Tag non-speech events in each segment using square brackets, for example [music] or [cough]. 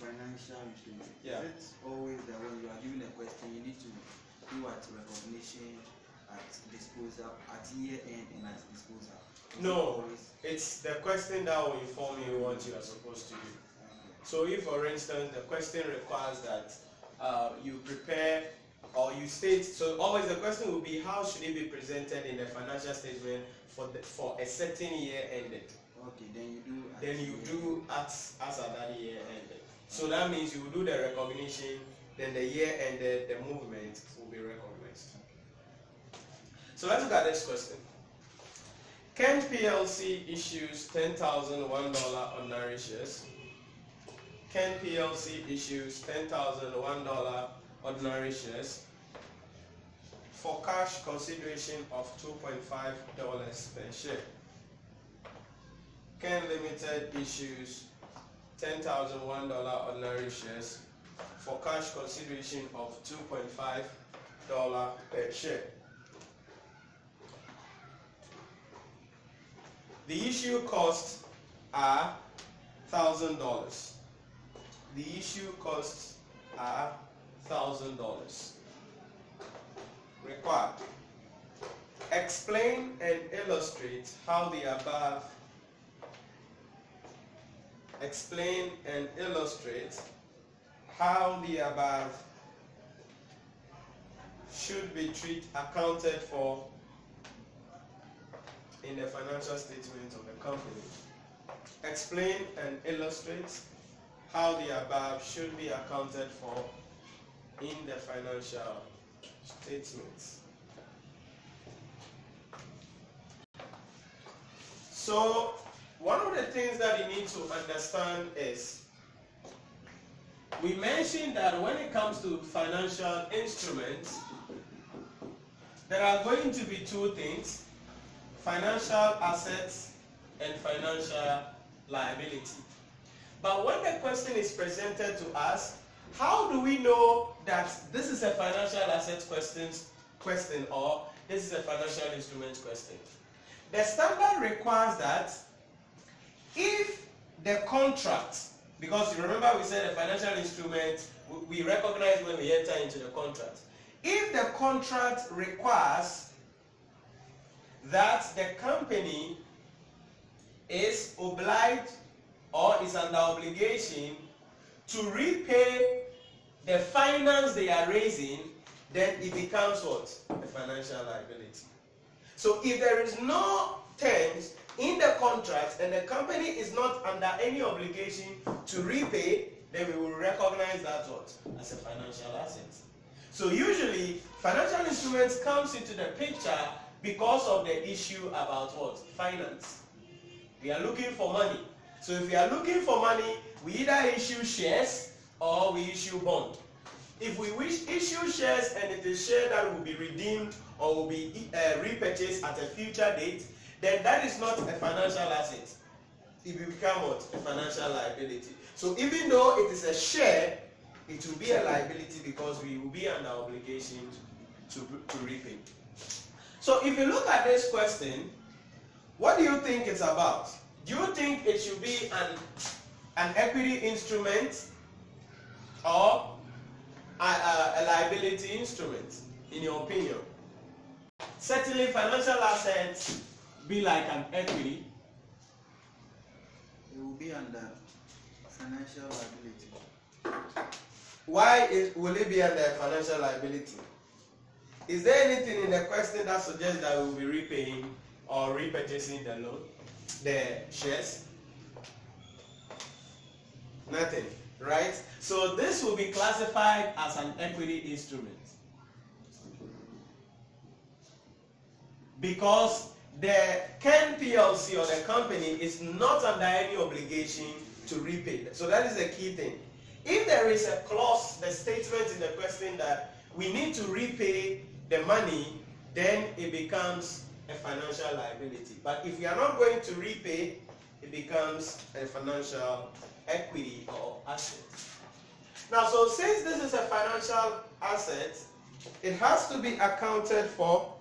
financial instrument, Yeah. is it always that when you are given a question, you need to do at recognition, at disposal, at year end, and at disposal? Is No. always- It's the question that will inform you what you are supposed to do. So if, for instance, the question requires that uh, you prepare or you state, so always the question will be how should it be presented in the financial statement for the, for a certain year ended. Okay, then you do. at Then you do as as at that year ended. So that means you will do the recognition, then the year ended, the movement will be recognized. So let's look at this question. Kent PLC issues $10,001 ordinary shares. Kent PLC issues $10,001 ordinary shares for cash consideration of $2.5 per share. Ken Limited issues $10,001 ordinary shares for cash consideration of $2.5 per share. The issue costs are $1,000. The issue costs are $1,000. Required. Explain and illustrate how the above explain and illustrate how the above should be treat accounted for in the financial statement of the company. Explain and illustrate how the above should be accounted for in the financial statements. So, one of the things that you need to understand is we mentioned that when it comes to financial instruments, there are going to be two things financial assets and financial liability. But when the question is presented to us, how do we know that this is a financial asset question, question or this is a financial instrument question? The standard requires that if the contract, because remember we said a financial instrument, we recognize when we enter into the contract. If the contract requires that the company is obliged or is under obligation to repay the finance they are raising, then it becomes what? A financial liability. So if there is no terms in the contract and the company is not under any obligation to repay, then we will recognize that what? As a financial asset. So usually financial instruments comes into the picture because of the issue about what? Finance. We are looking for money. So if we are looking for money, we either issue shares or we issue bond. If we wish issue shares and it is share that will be redeemed or will be uh, repurchased at a future date, then that is not a financial asset. It will become what? A financial liability. So even though it is a share, it will be a liability because we will be under obligation to, to repay. So if you look at this question, what do you think it's about? Do you think it should be an, an equity instrument or a, a, a liability instrument, in your opinion? Certainly, financial assets be like an equity. It will be under financial liability. Why is, will it be under financial liability? Is there anything in the question that suggests that we will be repaying or repurchasing the loan, the shares? Nothing, right? So this will be classified as an equity instrument. Because the Ken PLC or the company is not under any obligation to repay. So that is the key thing. If there is a clause, the statement in the question that we need to repay the money, then it becomes a financial liability. But if we are not going to repay, it becomes a financial equity or asset. Now, so since this is a financial asset, it has to be accounted for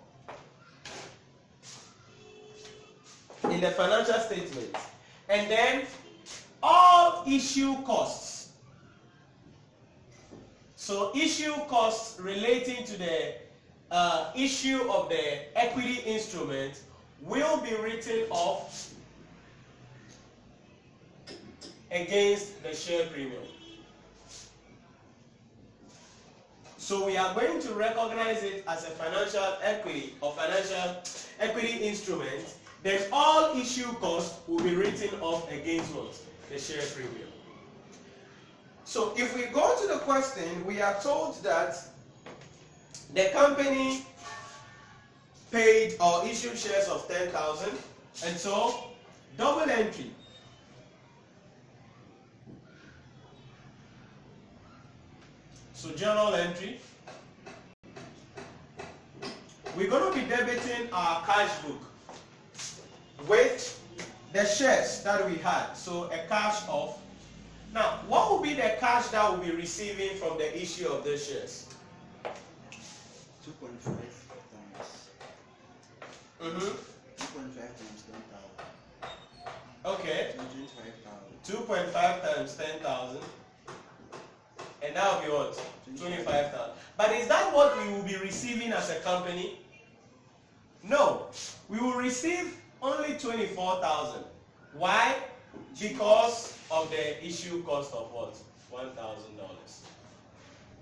in the financial statement. And then all issue costs So issue costs relating to the uh, issue of the equity instrument will be written off against the share premium. So we are going to recognize it as a financial equity or financial equity instrument. Then all issue costs will be written off against what? The share premium. So if we go to the question, we are told that the company paid or issued shares of 10,000 and so double entry So journal entry. We're going to be debiting our cash book with the shares that we had. So a cash of. Now, what will be the cash that we'll be receiving from the issue of the shares? 2.5 times. Mm-hmm. 2.5 times 10,000. Okay. 25,000. 2.5 times 10,000. And that will be what? 25,000. But is that what we will be receiving as a company? No. We will receive only 24,000. Why? Because of the issue cost of what? $1,000.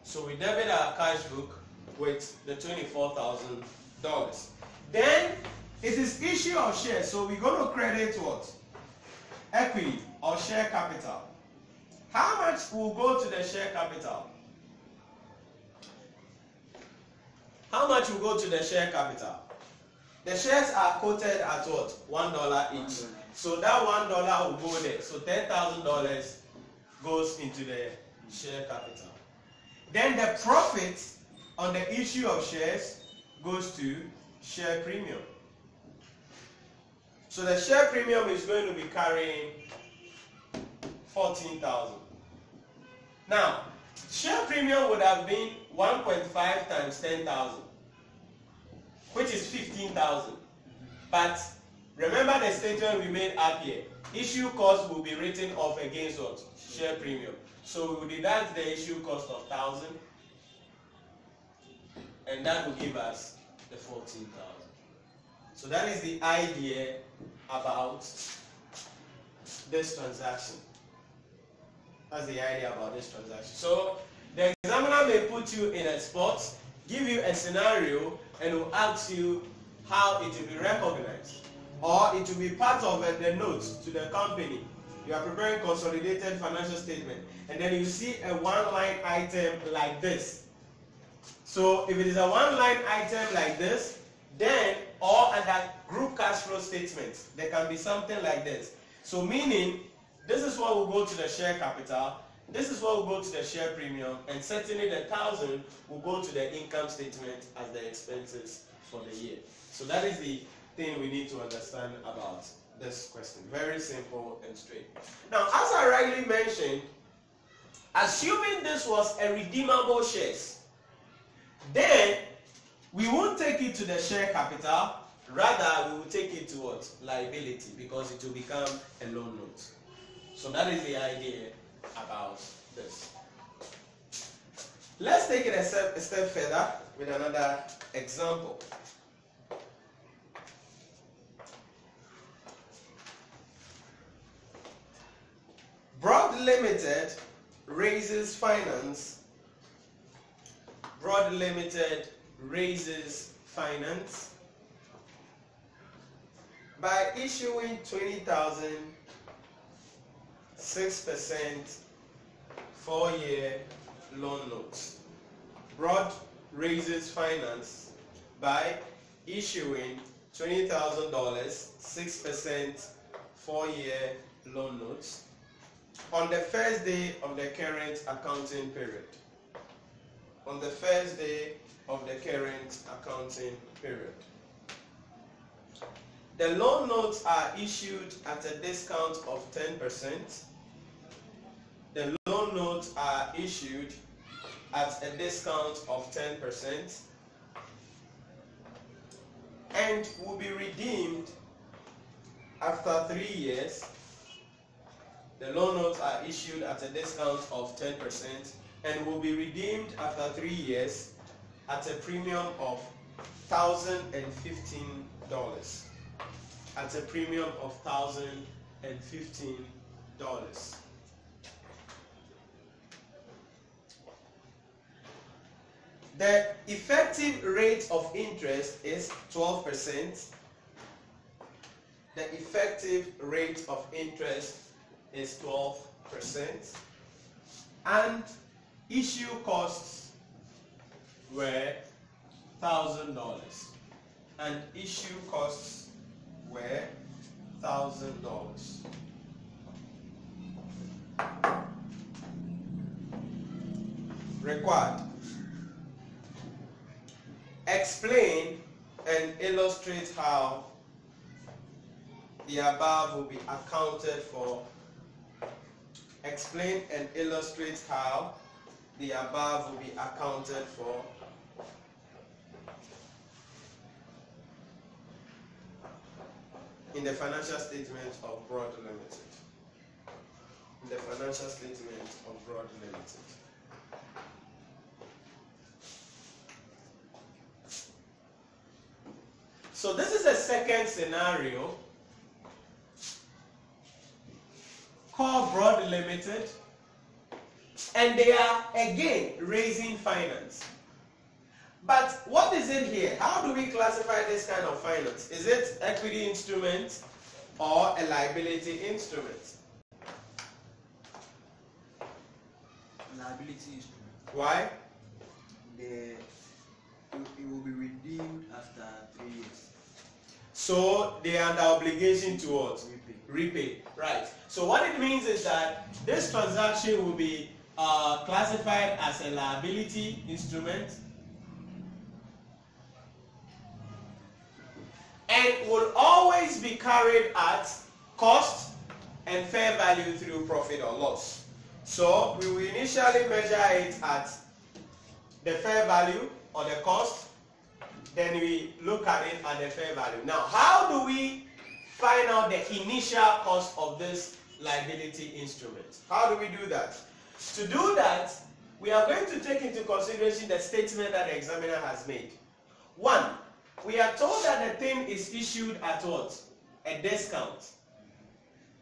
So we debit our cash book with the $24,000. Then it is issue of shares. So we're going to credit what? Equity or share capital. How much will go to the share capital? How much will go to the share capital? The shares are quoted at what? One dollar each. So that one dollar will go there. So ten thousand dollars goes into the share capital. Then the profit on the issue of shares goes to share premium. So the share premium is going to be carrying 14,000. Now, share premium would have been 1.5 times 10,000, which is 15,000. But remember the statement we made up here. Issue cost will be written off against what? Share premium. So we deduct the issue cost of 1,000 and that will give us the 14,000. So that is the idea about this transaction. That's the idea about this transaction. So the examiner may put you in a spot, give you a scenario, and will ask you how it will be recognized. Or it will be part of the notes to the company. You are preparing consolidated financial statement, and then you see a one-line item like this. So if it is a one-line item like this, then or under group cash flow statement, there can be something like this. So meaning this is what will go to the share capital. This is what will go to the share premium, and certainly the thousand will go to the income statement as the expenses for the year. So that is the thing we need to understand about this question. Very simple and straight. Now, as I rightly mentioned, assuming this was a redeemable shares, then we won't take it to the share capital. Rather, we will take it to what? Liability, because it will become a loan note. So that is the idea about this. Let's take it a step, a step further with another example. Broad Limited raises finance. Broad Limited raises finance by issuing 20,000 6% four-year loan notes. Broad raises finance by issuing $20,000 6% four-year loan notes on the first day of the current accounting period. On the first day of the current accounting period. The loan notes are issued at a discount of 10% loan notes are issued at a discount of 10% and will be redeemed after three years. The loan notes are issued at a discount of 10% and will be redeemed after three years at a premium of $1,015. At a premium of $1,015. The effective rate of interest is 12%. The effective rate of interest is 12%. And issue costs were $1,000. And issue costs were $1,000. Required explain and illustrate how the above will be accounted for. Explain and illustrate how the above will be accounted for. In the financial statement of Broad Limited. In the financial statement of Broad Limited. So this is a second scenario called Broad Limited and they are again raising finance. But what is it here? How do we classify this kind of finance? Is it equity instrument or a liability instrument? Liability instrument. Why? The it will be redeemed after three years. So they are under obligation to what? Repay. Right. So what it means is that this transaction will be uh, classified as a liability instrument and will always be carried at cost and fair value through profit or loss. So we will initially measure it at the fair value or the cost then we look at it at the fair value. Now, how do we find out the initial cost of this liability instrument? How do we do that? To do that, we are going to take into consideration the statement that the examiner has made. One, we are told that the thing is issued at what? A discount.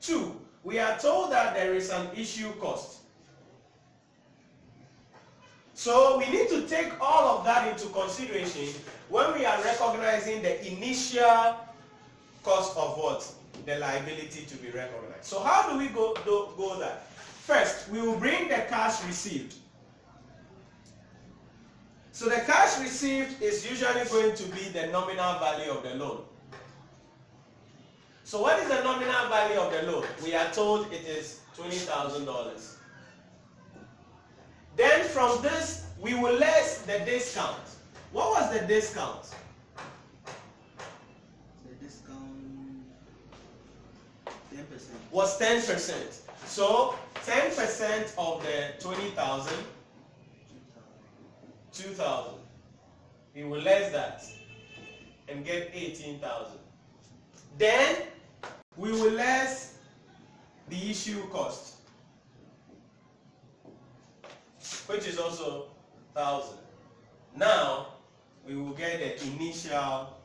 Two, we are told that there is an issue cost. So we need to take all of that into consideration when we are recognizing the initial cost of what? The liability to be recognized. So how do we go, do, go that? First, we will bring the cash received. So the cash received is usually going to be the nominal value of the loan. So what is the nominal value of the loan? We are told it is $20,000. Then from this, we will less the discount. What was the discount? The discount 10%. Was 10%. So 10% of the 20,000, 2,000. We will less that and get 18,000. Then we will less the issue cost, which is also 1,000. Now, we will get the initial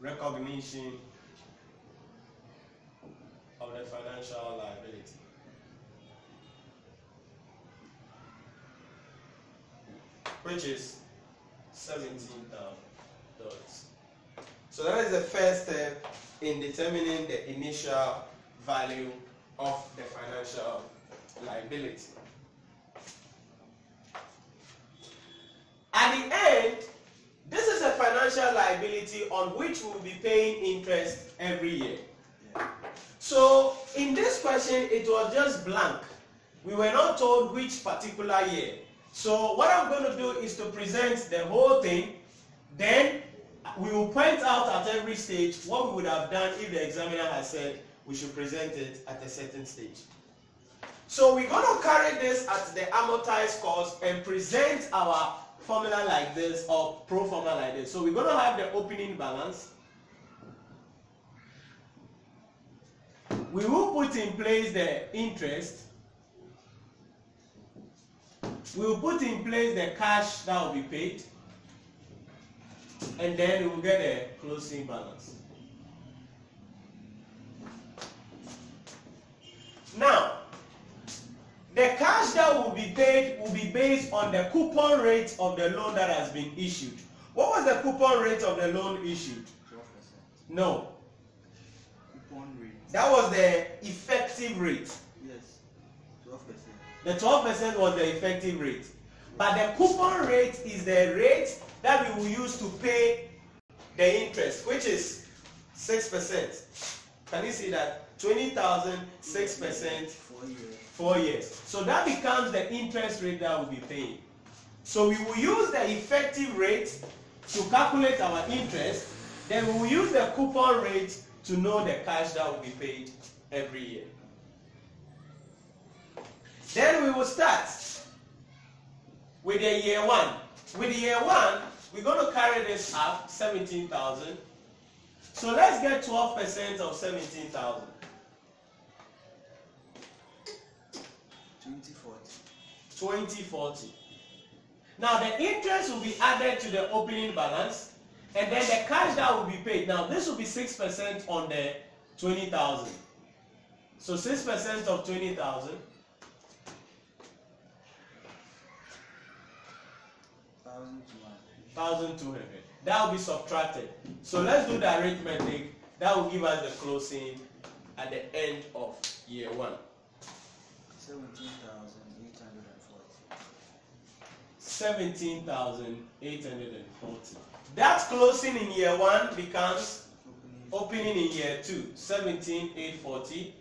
recognition of the financial liability. Which is seventeen thousand dollars. So that is the first step in determining the initial value of the financial liability. At the end, this is a financial liability on which we will be paying interest every year. So in this question, it was just blank. We were not told which particular year. So what I'm going to do is to present the whole thing. Then we will point out at every stage what we would have done if the examiner had said we should present it at a certain stage. So we're going to carry this at the amortized cost and present our formula like this or pro formula like this. So we're going to have the opening balance. We will put in place the interest. we will put in place the cash that will be paid, and then we will get a closing balance. Now, the cash that will be paid will be based on the coupon rate of the loan that has been issued. What was the coupon rate of the loan issued? Twelve percent. No, Coupon rate. that was the effective rate. Yes. Twelve percent. The 12% was the effective rate. But the coupon rate is the rate that we will use to pay the interest, which is 6%. Can you see that? 20,000, 6%, Four years. Four years. So that becomes the interest rate that we'll be paying. So we will use the effective rate to calculate our interest. Then we will use the coupon rate to know the cash that will be paid every year. Then we will start with the year one. With the year one, we're going to carry this up 17,000. So let's get 12% of 17,000. 2040. Now the interest will be added to the opening balance and then the cash that will be paid. Now this will be 6% on the 20,000. So 6% of 20,000 Thousand one. 1,200. That will be subtracted. So let's do the arithmetic. That will give us the closing at the end of year one. Seventeen thousand eight hundred and forty. 17,840. That closing in year one becomes Opening. in year two, 17,840.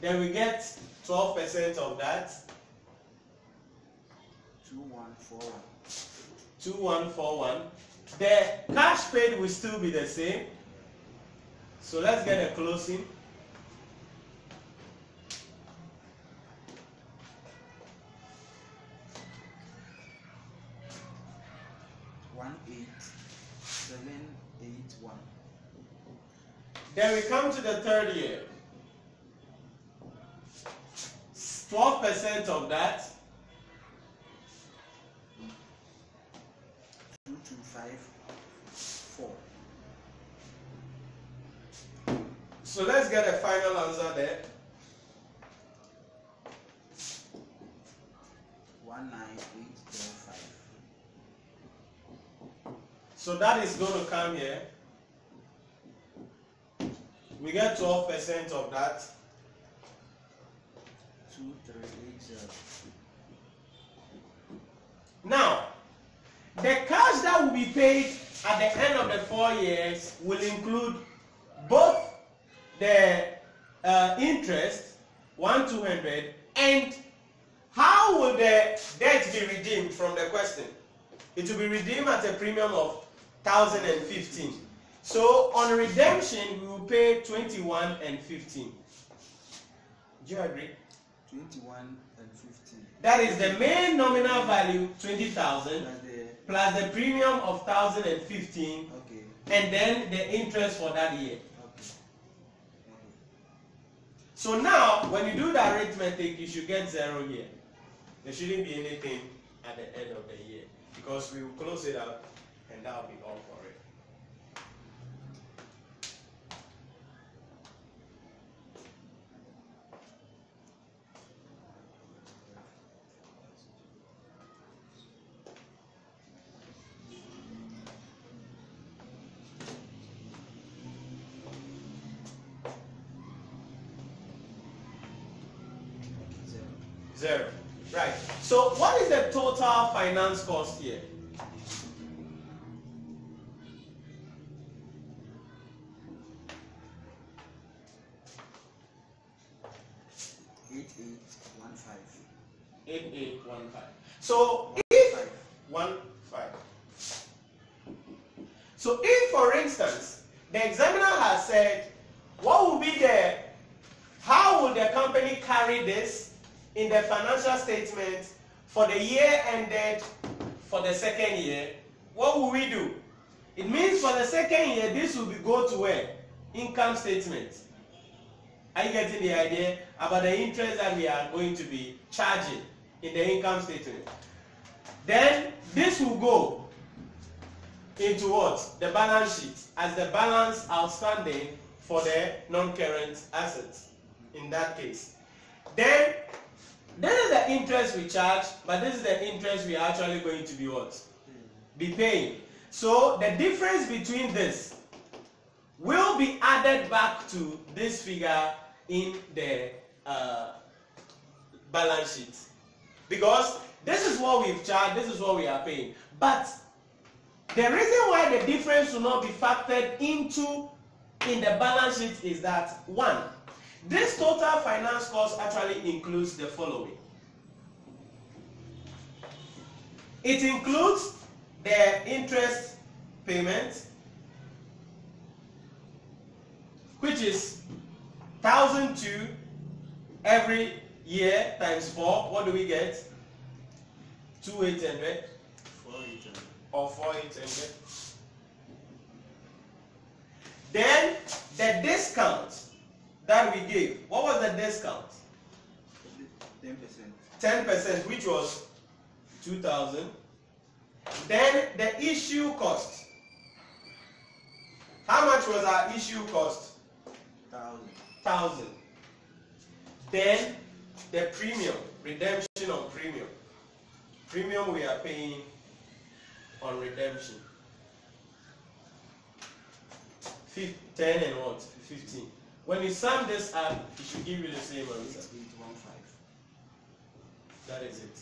Then we get 12% of that, Two one four one. 2141. The cash paid will still be the same. So let's get a closing. Then we come to the third year. 12% of that, Two two five four. so let's get a final answer there. One nine eight zero five. So that is going to come here. We get 12% of that. Two three eight zero. Now, the cash that will be paid at the end of the four years will include both the uh, interest, one two hundred, and how will the debt be redeemed from the question? It will be redeemed at a premium of thousand and fifteen. So on redemption, we will pay twenty-one and fifteen. Do you agree? Twenty one and fifteen. That is the main nominal value, twenty thousand. Plus the plus the premium of 1015 okay. and then the interest for that year. Okay. Okay. So now, when you do the arithmetic, you should get zero here. There shouldn't be anything at the end of the year because we will close it out and that will be all for Zero. Right. So what is the total finance cost here? For the year ended for the second year? What will we do? It means for the second year, this will be go to where? Income statement. Are you getting the idea about the interest that we are going to be charging in the income statement? Then this will go into what? The balance sheet as the balance outstanding for the non-current assets in that case. Then this is the interest we charge, but this is the interest we are actually going to be what? Be paying. So the difference between this will be added back to this figure in the uh, balance sheet. Because this is what we've charged, this is what we are paying. But the reason why the difference will not be factored into in the balance sheet is that one, this total finance cost actually includes the following. It includes the interest payment, which is thousand two every year times four. What do we get? Two eight hundred Four eight hundred. or four eight hundred. Then the discount that we gave. What was the discount? Ten percent. Ten percent, which was two thousand. Then the issue cost. How much was our issue cost? Thousand. Thousand. Then the premium, redemption on premium. Premium we are paying on redemption. Fif- 10 and what? 15. When you sum this up, it should give you the same answer. That is it.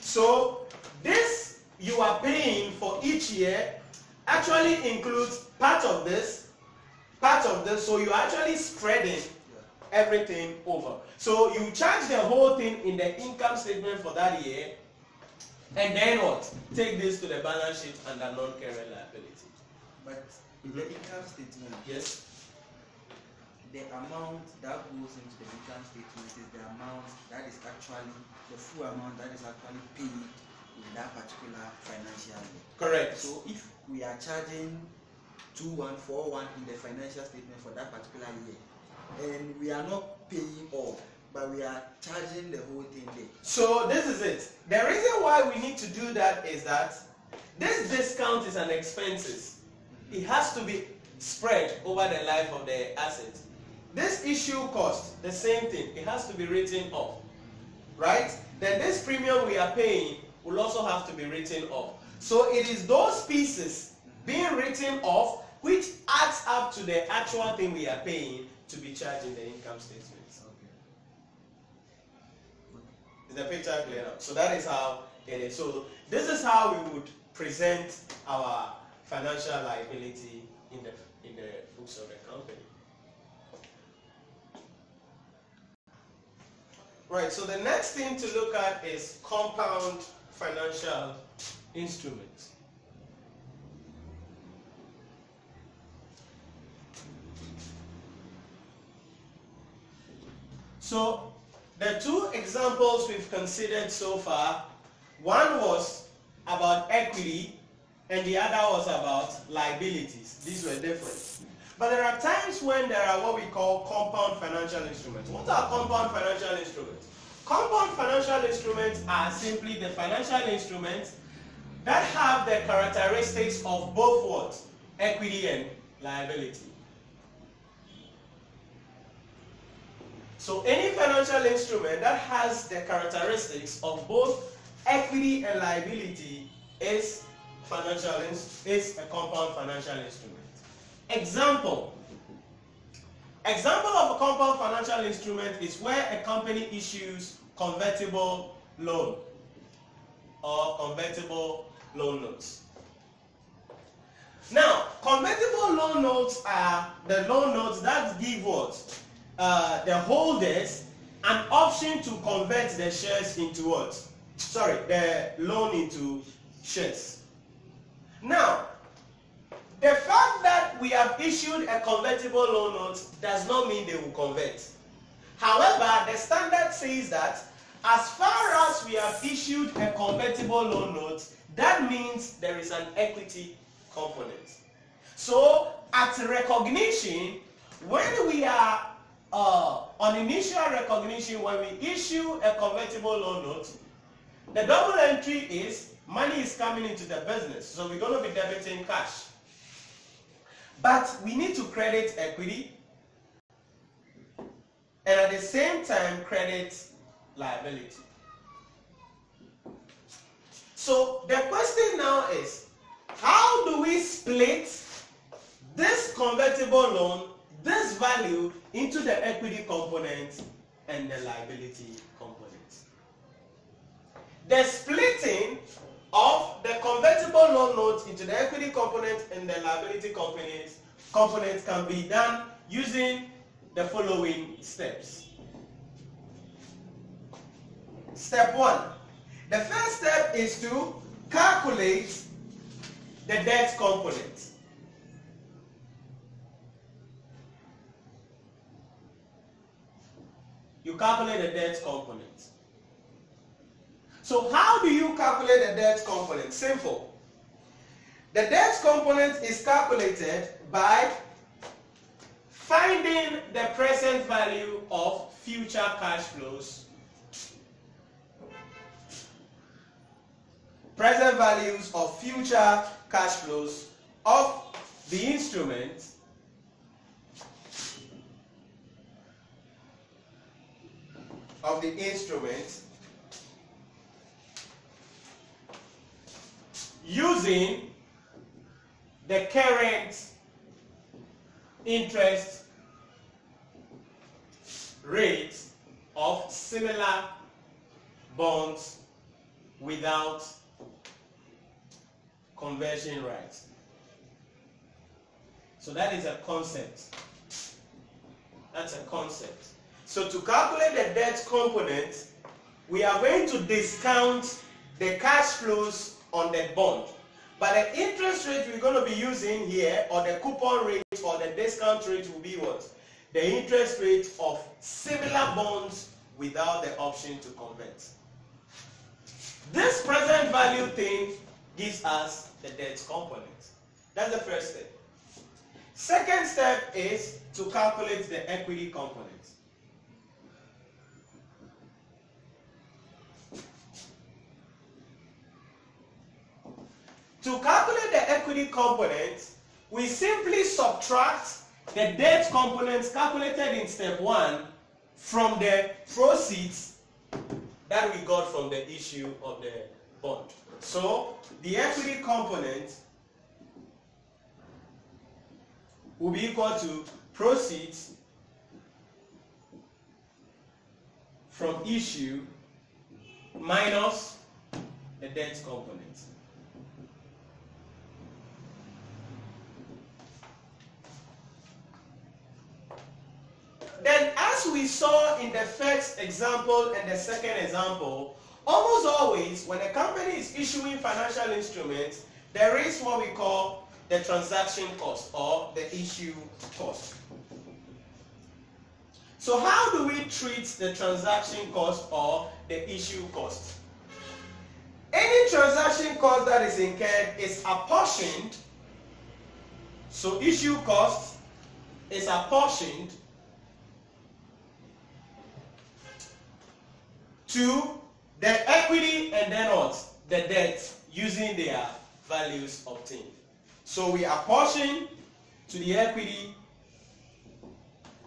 So this you are paying for each year actually includes part of this, part of this. So you're actually spreading everything over. So you charge the whole thing in the income statement for that year, and then what? Take this to the balance sheet under non-current liability. But in the income statement, Yes. The amount that goes into the income statement is the amount that is actually the full amount that is actually paid in that particular financial year. Correct. So if we are charging two one four one in the financial statement for that particular year, and we are not paying all, but we are charging the whole thing there. So this is it. The reason why we need to do that is that this discount is an expenses. It has to be spread over the life of the asset. This issue cost, the same thing. It has to be written off. Right? Then this premium we are paying will also have to be written off. So it is those pieces being written off which adds up to the actual thing we are paying to be charged in the income statement. Is the picture clear now? So that is how it is. So this is how we would present our financial liability in the in the books of the company. Right. So the next thing to look at is compound financial instruments. So the two examples we've considered so far, one was about equity and the other was about liabilities. These were different. But there are times when there are what we call compound financial instruments. What are compound financial instruments? Compound financial instruments are simply the financial instruments that have the characteristics of both what? Equity and liability. So any financial instrument that has the characteristics of both equity and liability is financial is a compound financial instrument. Example. Example of a compound financial instrument is where a company issues convertible loan or convertible loan notes. Now, convertible loan notes are the loan notes that give what? Uh, the holders an option to convert the shares into what? Sorry, the loan into shares. Now, the fact that we have issued a convertible loan note does not mean they will convert. However, the standard says that as far as we have issued a convertible loan note, that means there is an equity component. So, at recognition, when we are uh, on initial recognition, when we issue a convertible loan note, the double entry is money is coming into the business, so we're going to be debiting cash. But we need to credit equity and at the same time credit liability. So the question now is, how do we split this convertible loan, this value, into the equity component and the liability component? The splitting into the equity component and the liability component, component can be done using the following steps. Step one. The first step is to calculate the debt component. You calculate the debt component. So how do you calculate the debt component? Simple. The debt component is calculated by finding the present value of future cash flows, present values of future cash flows of the instrument of the instrument using the current interest rate of similar bonds without conversion rights. So that is a concept. That's a concept. So to calculate the debt component, we are going to discount the cash flows on the bond. But the interest rate we're going to be using here, or the coupon rate, or the discount rate will be what? The interest rate of similar bonds without the option to convert. This present value thing gives us the debt component. That's the first step. Second step is to calculate the equity component. To calculate the equity component, we simply subtract the debt components calculated in step one from the proceeds that we got from the issue of the bond. So the equity component will be equal to proceeds from issue minus the debt component. Then as we saw in the first example and the second example, almost always when a company is issuing financial instruments, there is what we call the transaction cost or the issue cost. So how do we treat the transaction cost or the issue cost? Any transaction cost that is incurred is apportioned. So issue cost is apportioned to the equity and then what? The debt using their values obtained. So we apportion to the equity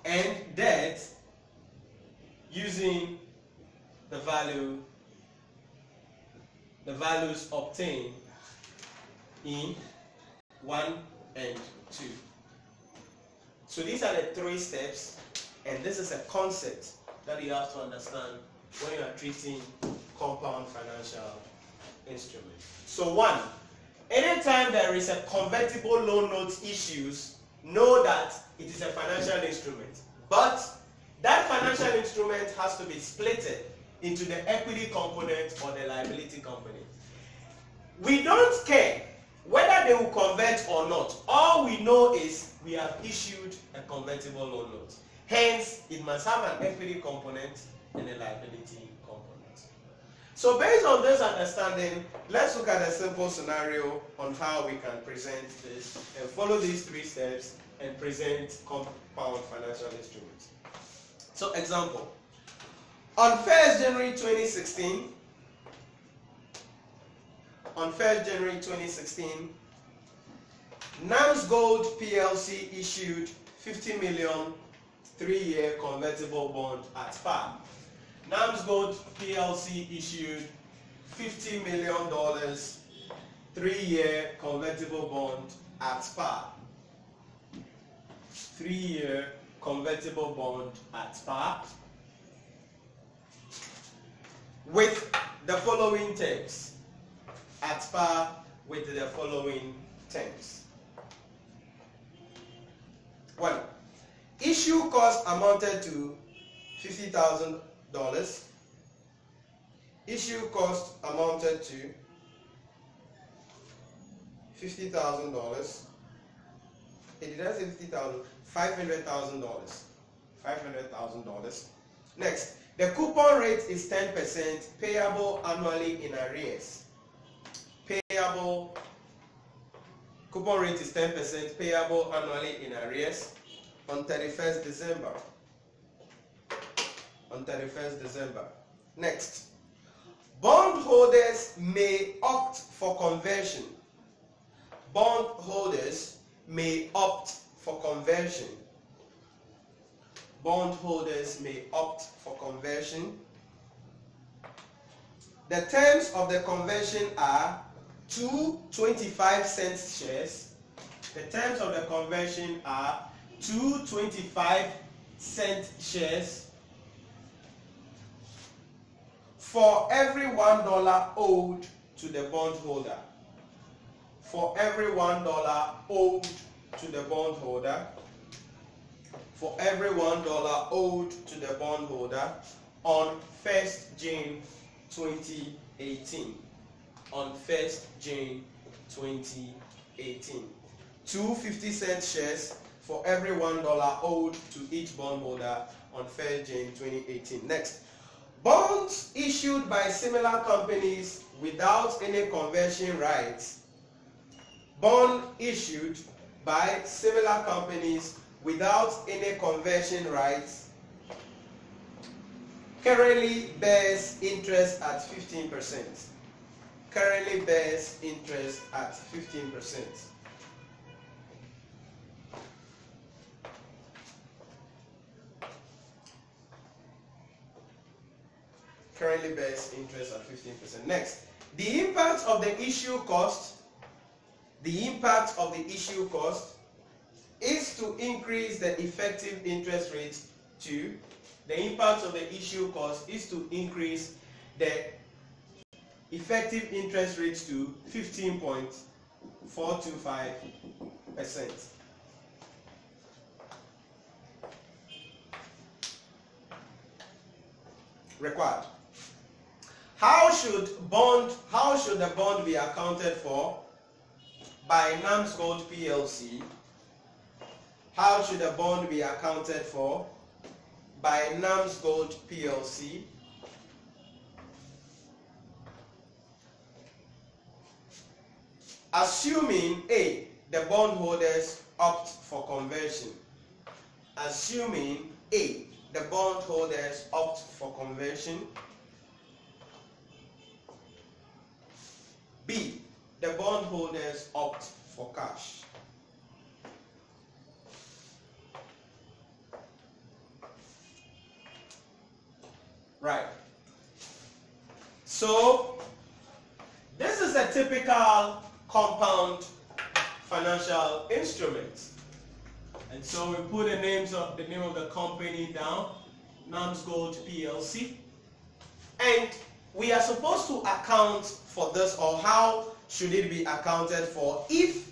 and debt using the value the values obtained in 1 and 2. So these are the three steps and this is a concept that you have to understand when you are treating compound financial instruments. So one, anytime there is a convertible loan note issues, know that it is a financial instrument. But that financial instrument has to be split into the equity component or the liability component. We don't care whether they will convert or not. All we know is we have issued a convertible loan note. Hence, it must have an equity component and liability component. So based on this understanding, let's look at a simple scenario on how we can present this and follow these three steps and present compound financial instruments. So example, on 1st January 2016, on 1st January 2016, NAMS Gold PLC issued 50 million three-year convertible bond at par. NAMS Gold PLC issued 50 million dollars three-year convertible bond at par. Three-year convertible bond at par with the following terms. At par with the following terms. One, issue cost amounted to $50,000. Issue cost amounted to $50,000. It did not say 50000 $500,000. $500,000. Next, the coupon rate is 10% payable annually in arrears. Payable coupon rate is 10% payable annually in arrears on 31st December. On 31st December. Next, bondholders may opt for conversion. Bondholders may opt for conversion bondholders may opt for conversion. The terms of the conversion are two 25 cent shares. The terms of the conversion are two 25 cent shares for every one dollar owed to the bondholder. For every one dollar owed to the bondholder for every one dollar owed to the bondholder on 1st June 2018. On 1st June 2018. Two 50 cent shares for every one dollar owed to each bondholder on 1st June 2018. Next, bonds issued by similar companies without any conversion rights. Bond issued by similar companies without any conversion rights currently bears interest at 15%. Currently bears interest at 15%. Currently bears interest at 15%. Next, the impact of the issue cost, the impact of the issue cost is to increase the effective interest rate to the impact of the issue cost is to increase the effective interest rate to 15.425 percent. Required. How should bond how should the bond be accounted for by NAMS Gold PLC how should a bond be accounted for? By NAMS Gold PLC. Assuming A, the bondholders opt for conversion. Assuming A, the bondholders opt for conversion. Bondholders opt for cash. Right. So this is a typical compound financial instrument. And so we put the names of the name of the company down, NAMS Gold PLC. And we are supposed to account for this or how should it be accounted for if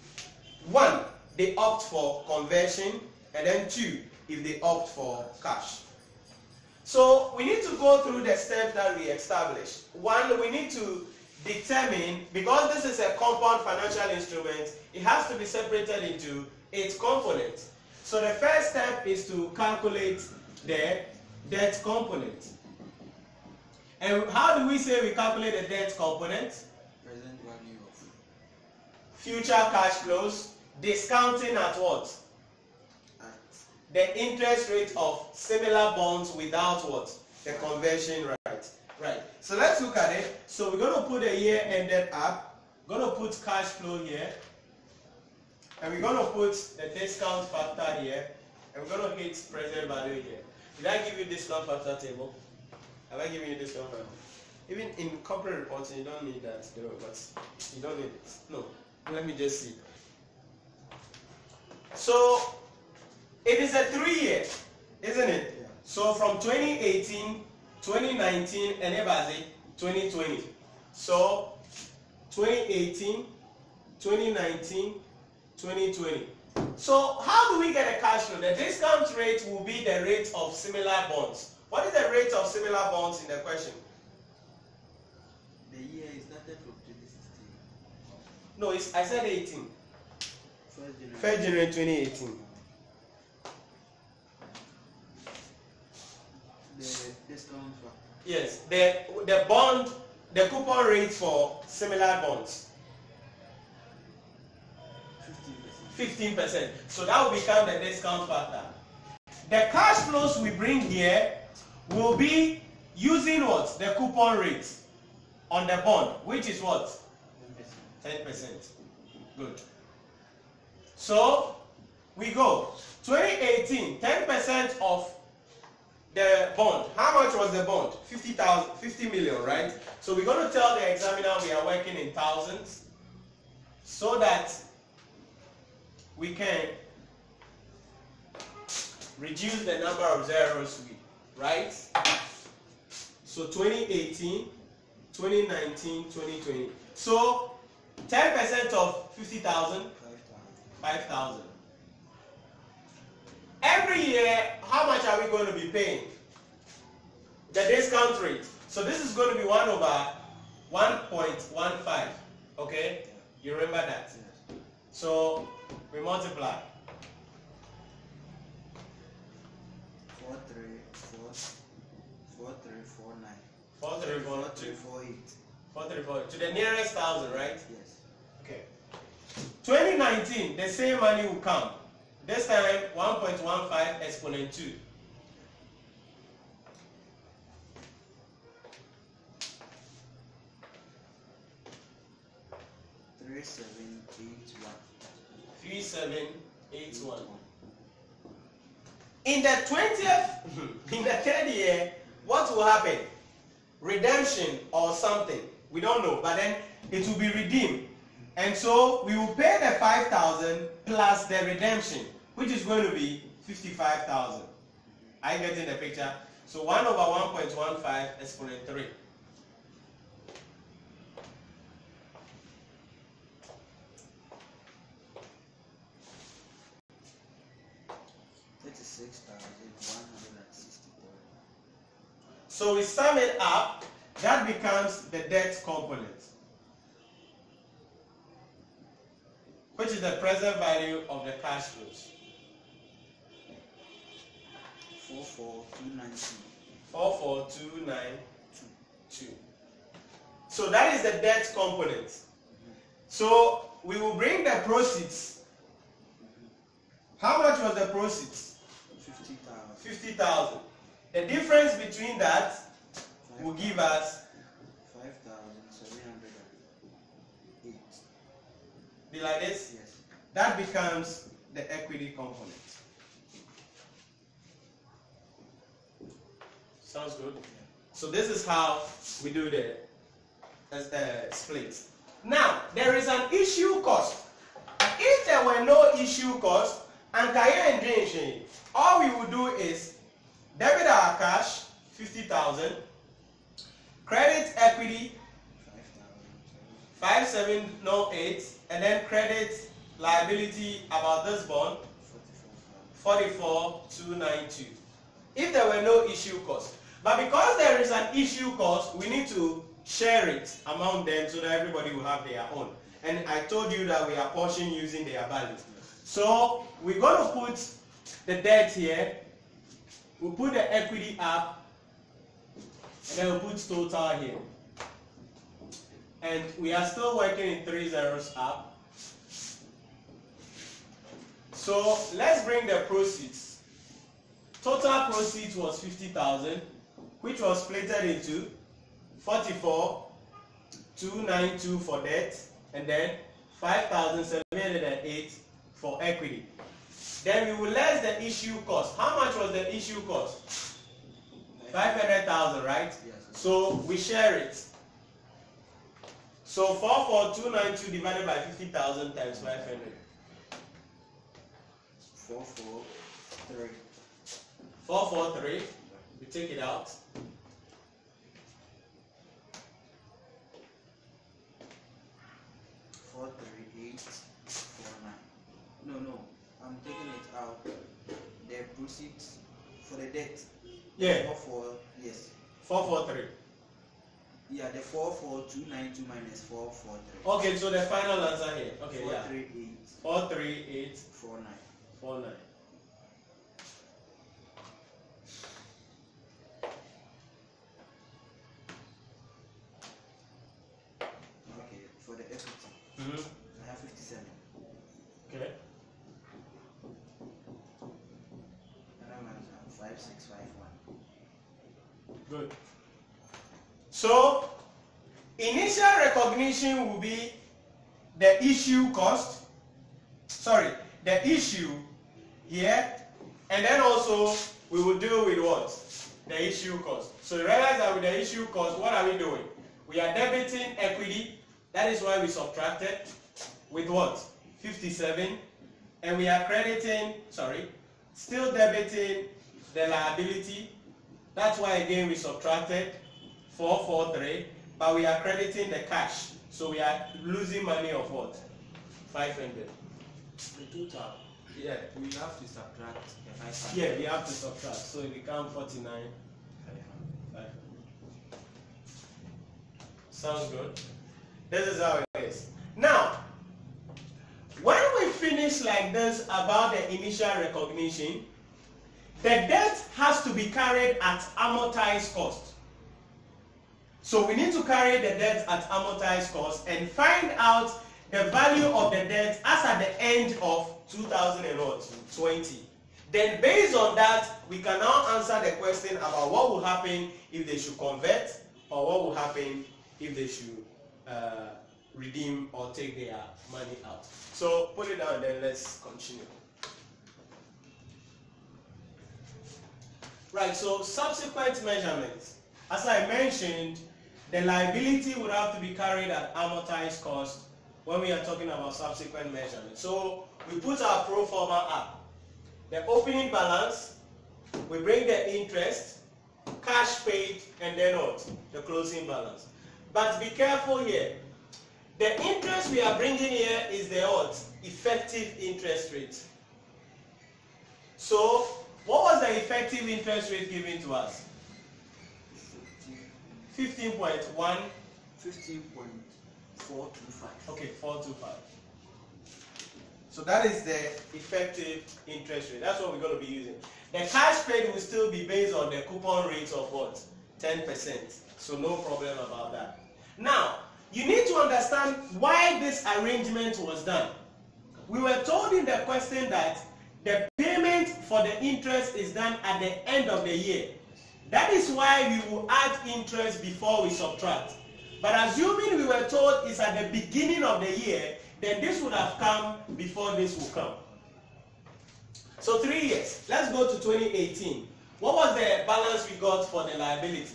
one, they opt for conversion and then two, if they opt for cash. So we need to go through the steps that we established. One, we need to determine, because this is a compound financial instrument, it has to be separated into its components. So the first step is to calculate the debt component. And how do we say we calculate the debt component? Present value of future cash flows, discounting at what? the interest rate of similar bonds without what? The conversion rate. Right. So let's look at it. So we're going to put a year ended up Gonna put cash flow here. And we're gonna put the discount factor here. And we're gonna hit present value here. Did I give you this discount factor table? Have I given you discount factor? Even in corporate reporting, you don't need that, though, but you don't need it. No. Let me just see. So it is a three year, isn't it? Yeah. So from 2018, 2019, and Ebazi 2020. So 2018, 2019, 2020. So how do we get a cash flow? The discount rate will be the rate of similar bonds. What is the rate of similar bonds in the question? The year is started from 2016. No, it's, I said 18. First January. 1st January 2018. The discount. Yes, the, the bond, the coupon rate for similar bonds, 15%. 15%. So that will become the discount factor. The cash flows we bring here will be using what? The coupon rate on the bond, which is what? 10%. 10%. Good. So we go. 2018, 10% of the bond. How much was the bond? 50,000, 50 million, right? So we're going to tell the examiner we are working in thousands so that we can reduce the number of zeros we, right? So 2018, 2019, 2020. So 10% of 50,000, 5,000. 5,000. Every year, how much are we going to be paying? The discount rate. So this is going to be 1 over 1.15. Okay? You remember that? So we multiply. 4, 3, 4, 4, 3, 4, 9. 4, 3, 4, 4, 3, 2, 4, 8. 4, 3, 4. To the nearest thousand, right? Yes. Okay. 2019, the same money will come. This time, 1.15 exponent 2. Three, seven, eight, one. 3781. In the 20th, [laughs] in the third year, what will happen? Redemption or something. We don't know, but then it will be redeemed. And so we will pay the 5,000 plus the redemption, which is going to be 55,000. I get in the picture? So 1 over 1.15 exponent 3. Thirty-six thousand one hundred and sixty-three. So we sum it up, that becomes the debt component. Which is the present value of the cash flows. Four, four, two, nine, two. 44292. So that is the debt component. So we will bring the proceeds. How much was the proceeds? Fifty thousand. 50,000. The difference between that will give us Five thousand seven hundred and eight. be like this. Yes. That becomes the equity component. Sounds good. So this is how we do the uh, split. Now there is an issue cost. If there were no issue cost and Kaya and Jane all we would do is debit our cash fifty thousand, credit equity Five thousand seven. five seven no eight, and then credit liability about this bond Forty-four thousand. 44292. If there were no issue cost. But because there is an issue cost, we need to share it among them so that everybody will have their own. And I told you that we are portion using their balance. So we're going to put the debt here. We'll put the equity up. And then we'll put total here. And we are still working in three zeros up. So let's bring the proceeds. Total proceeds was 50,000, which was splitted into 44, 292 for debt, and then 5,708 for equity. Then we will less the issue cost. How much was the issue cost? 500,000, right? Yes. So we share it. So 44292 divided by 50,000 times 500. Four, four, three. 443, we take it out. Four, three, eight, four, nine. No, no, I'm taking it out. The proceeds for the debt. Yeah, Four, four, yes. 443. Yeah, the four, four, two, nine, two minus four, four, three. Okay, so the final answer here. Okay, Four, yeah. three, eight, 43849. four, nine. Okay, will be the issue cost, sorry, the issue here, and then also we will deal with what? The issue cost. So realize that with the issue cost, what are we doing? We are debiting equity, that is why we subtracted with what? 57, and we are crediting, sorry, still debiting the liability, that's why again we subtracted 443, but we are crediting the cash. So we are losing money of what? 500. The total, Yeah. we have to subtract the five hundred. Yeah, we have to subtract. So it becomes 49. Five. Sounds good. This is how it is. Now, when we finish like this about the initial recognition, the debt has to be carried at amortized cost. So we need to carry the debt at amortized cost and find out the value of the debt as at the end of 2020. Then based on that, we can now answer the question about what will happen if they should convert or what will happen if they should uh, redeem or take their money out. So put it down then let's continue. Right, so subsequent measurements. As I mentioned, the liability would have to be carried at amortized cost when we are talking about subsequent measurement. So we put our pro forma up. The opening balance, we bring the interest, cash paid, and then what? The closing balance. But be careful here. The interest we are bringing here is the what? Effective interest rate. So, what was the effective interest rate given to us? 15.1, Fifteen point four two five. okay, 425. So that is the effective interest rate. That's what we're going to be using. The cash paid will still be based on the coupon rate of what? 10%. So no problem about that. Now, you need to understand why this arrangement was done. We were told in the question that the payment for the interest is done at the end of the year. That is why we will add interest before we subtract. But assuming we were told it's at the beginning of the year, then this would have come before this will come. So three years. Let's go to 2018. What was the balance we got for the liability?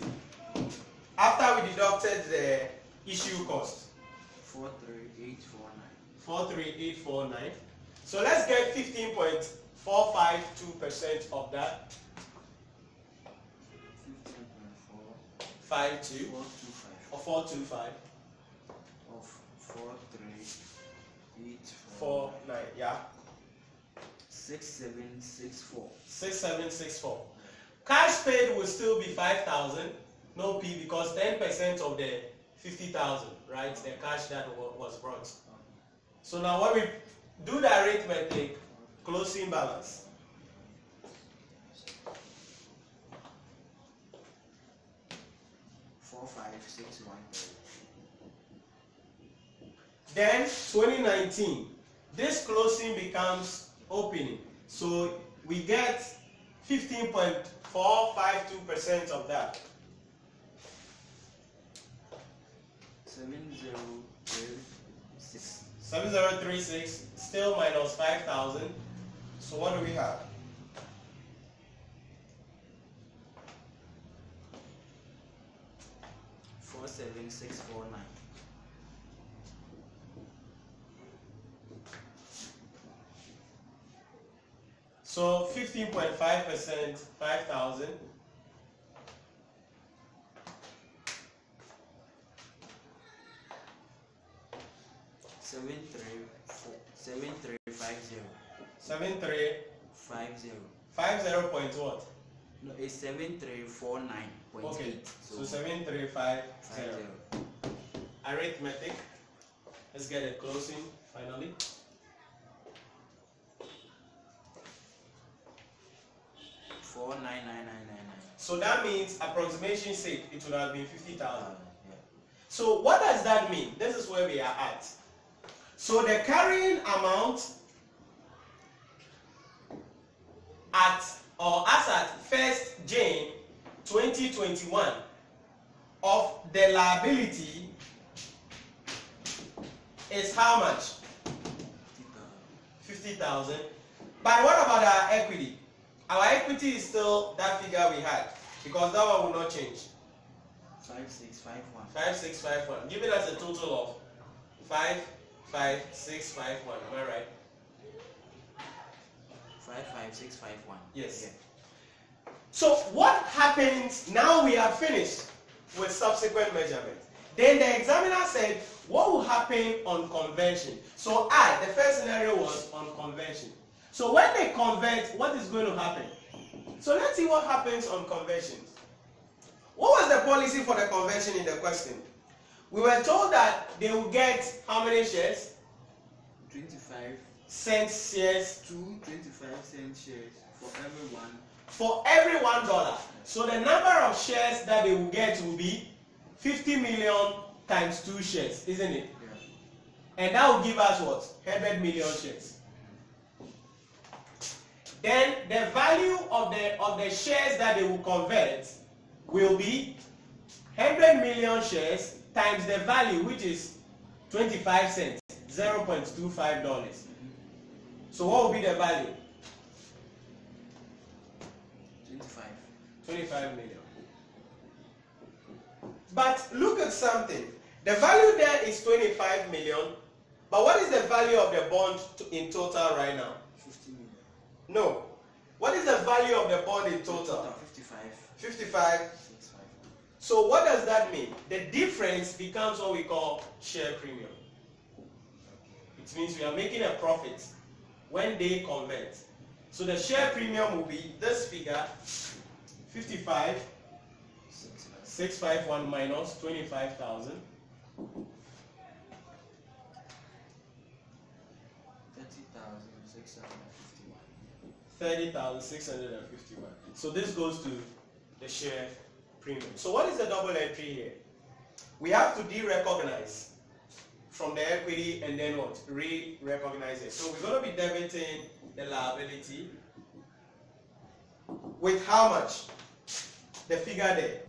After we deducted the issue cost. Four three eight four nine. 43849. So let's get 15.452% of that. 52 four two five. or 425. Of four three eight Four nine, yeah. six seven six four. 6764. Cash paid will still be 5,000, no P because 10% of the 50,000, right? The cash that wa- was brought. So now when we do the arithmetic, closing balance. Four five six one three. Then 2019, this closing becomes opening. So we get 15.452% of that. Seven zero three six. 7036 still minus 5000. So what do we have? Four seven six four nine. So 15.5%, 5000. Seven three four seven three five zero. 7350 Five zero. point what? No, it's seven three four nine Okay, eight. so 7350. Arithmetic. Let's get a closing finally. Four nine nine nine nine nine. So that means approximation sake, it would have been 50,000. Yeah. So what does that mean? This is where we are at. So the carrying amount at or as at 1st Jane 2021 of the liability is how much? Fifty thousand. 50,000. But what about our equity? Our equity is still that figure we had because that one will not change. Five six five one. 5651, giving us a total of 55651. Am I right? Five five six five one. Yes. Yeah. So what happens now we are finished with subsequent measurements? Then the examiner said, what will happen on convention? So I, the first scenario was on convention. So when they convert, what is going to happen? So let's see what happens on conventions. What was the policy for the convention in the question? We were told that they will get how many shares? Twenty-five. Cents shares Two twenty-five cent shares for every one. For every one dollar. So the number of shares that they will get will be 50 million times two shares, isn't it? Yeah. And that will give us what? 100 million shares. Then the value of the of the shares that they will convert will be 100 million shares times the value which is 25 cents, 0.25 dollars. So what will be the value? Twenty-five. 25 million. But look at something. The value there is 25 million. But what is the value of the bond to- in total right now? Fifty million. No. What is the value of the bond in total? Fifty-five. 55. Six five one. So what does that mean? The difference becomes what we call share premium. It means we are making a profit when they convert. So the share premium will be this figure 55 Six 651 minus 25,000. Thirty thousand six hundred and fifty-one. 30,651. So this goes to the share premium. So what is the double entry here? We have to de-recognize from the equity and then what? Re-recognize it. So we're going to be debiting the liability with how much? The figure there.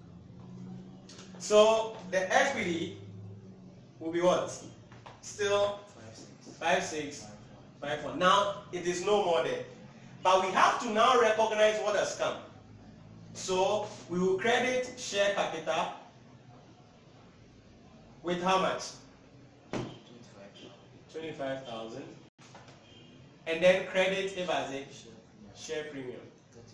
So the equity will be what? Still Five six. 5, 6, one. Now it is no more there. But we have to now recognize what has come. So we will credit share capital with how much? Twenty-five thousand. 25,000. And then credit if I say Share premium. premium.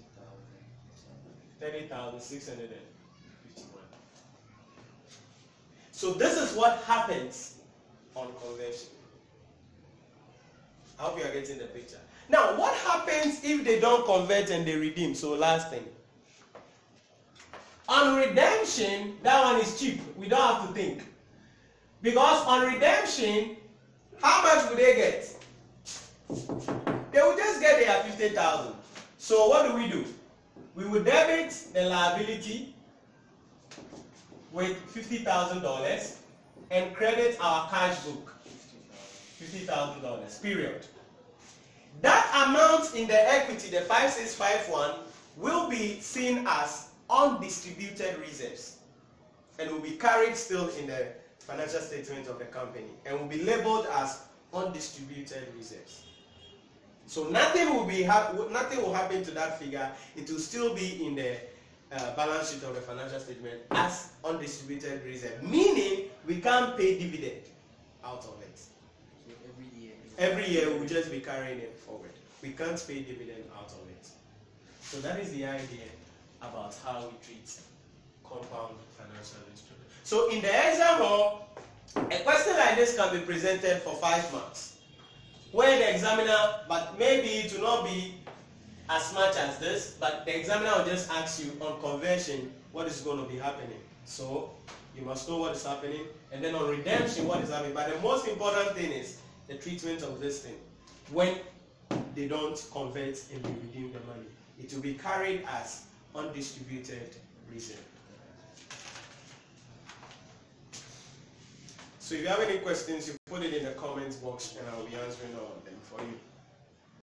30,651. So this is what happens on conversion. I hope you are getting the picture. Now, what happens if they don't convert and they redeem? So last thing. On redemption, that one is cheap. We don't have to think. Because on redemption, how much will they get? They just get their 50,000. So what do we do? We will debit the liability with $50,000 and credit our cash book Fifty thousand. $50,000, period. That amount in the equity, the 5651, will be seen as undistributed reserves and will be carried still in the financial statement of the company and will be labeled as undistributed reserves. So nothing will be nothing will happen to that figure. It will still be in the uh, balance sheet of the financial statement as undistributed reserve, meaning we can't pay dividend out of it. So every year. Every year we'll just be carrying it forward. We can't pay dividend out of it. So that is the idea about how we treat compound financial instruments. So in the exam hall, a question like this can be presented for five marks. Where the examiner, but maybe it will not be as much as this, but the examiner will just ask you on conversion what is going to be happening. So you must know what is happening, and then on redemption what is happening. But the most important thing is the treatment of this thing. When they don't convert and they redeem the money, it will be carried as undistributed reserve. So if you have any questions, you put it in the comments box and I'll be answering all of them for you.